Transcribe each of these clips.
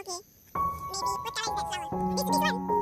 Okay. Maybe, what color is that flower? It's this one.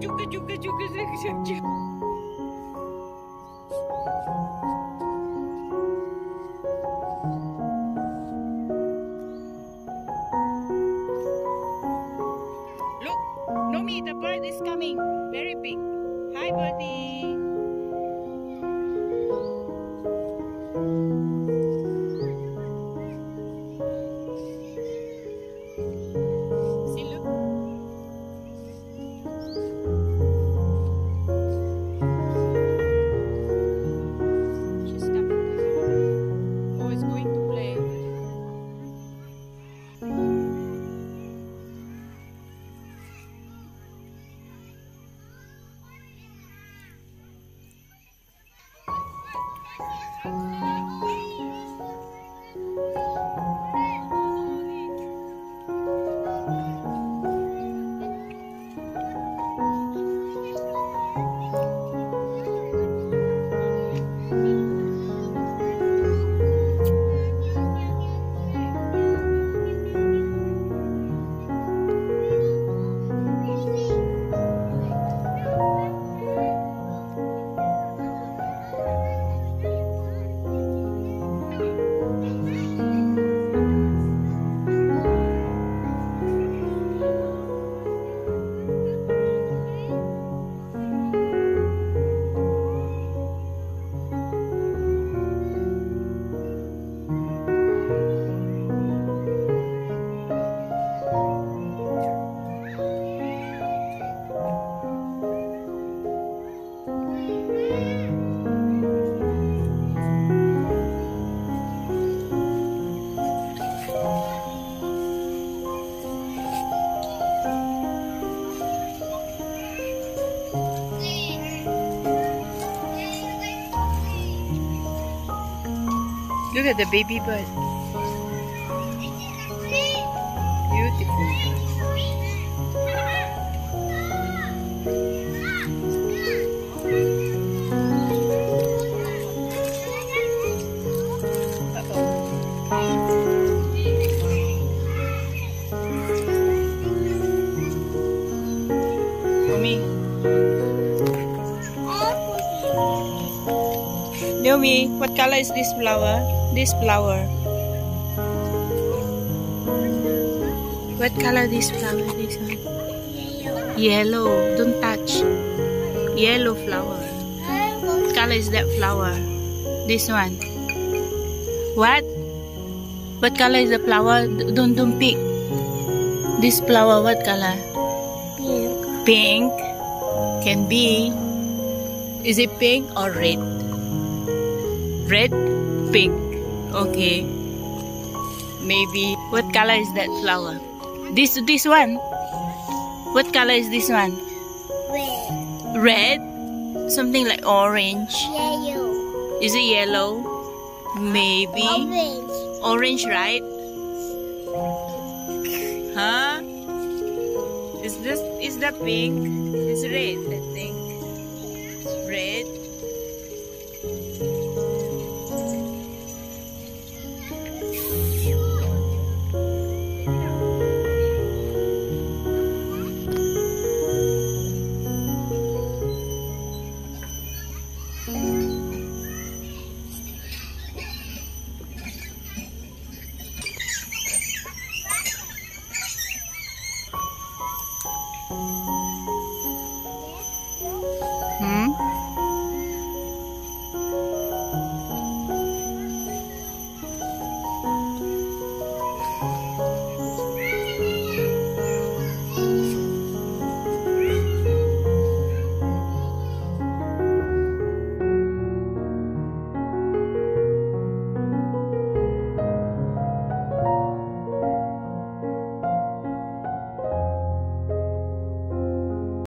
juga juga juga juga juga Look at the baby bird. Naomi, what color is this flower? This flower. What color this flower? This one. Yellow. Don't touch. Yellow flower. What color is that flower? This one. What? What color is the flower? Don't don't pick. This flower, what color? Pink. Pink. Can be. Is it pink or red? Red? Pink. Okay. Maybe. What color is that flower? This this one. What color is this one? Red. Red? Something like orange. Yellow. Is it yellow? Maybe. Orange. Orange, right? Huh? Is this is that pink? It's red.